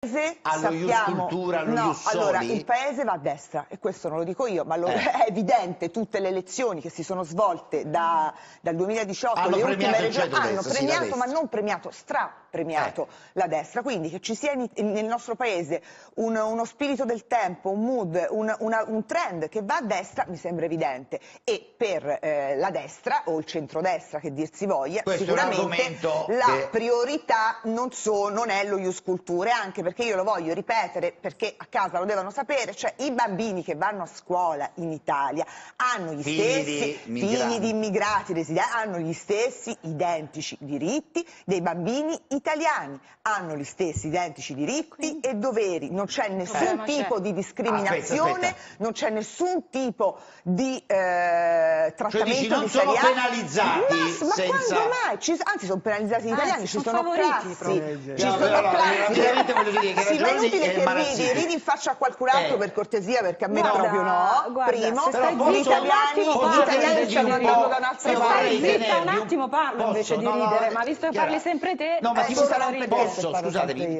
paese Allo Ius sappiamo. Cultura, allo no, allora il paese va a destra e questo non lo dico io ma lo- Eh. è evidente tutte le elezioni che si sono svolte da- dal 2018 Hanno le ultime regioni hanno sì, premiato destra. ma non premiato stra premiato la destra. Quindi che ci sia in- nel nostro paese un- uno spirito del tempo un mood un, una- un trend che va a destra mi sembra evidente. E per eh, la destra o il centrodestra che dir si voglia Questo sicuramente la che- priorità non, so- non è lo Ius Culture, anche perché io lo voglio ripetere, perché a casa lo devono sapere, cioè i bambini che vanno a scuola in Italia hanno gli Figli stessi di figli di immigrati residenti, hanno gli stessi identici diritti dei bambini italiani, hanno gli stessi identici diritti e doveri, non c'è nessun problema c'è. tipo di discriminazione, Aspetta, aspetta. non c'è nessun tipo di eh, trattamento Cioè dici, non di sono penalizzati Ma, ma senza- quando mai? Ci- anzi, sono penalizzati gli Anzi, italiani, ci sono classi, proprio. ci No, sono classi. rapidamente voglio dire che Sì, ma è inutile che ridi, ridi in faccia a qualcun altro Eh. per cortesia, perché a me Guarda, proprio no. guarda, Primo, se stai gli italiani, stanno andando da un'altra Se vorrei stai parte. zitta un attimo parlo invece di No, no, ridere, eh, ma visto che parli sempre te, No, ma eh, ti sarà un. Posso, io.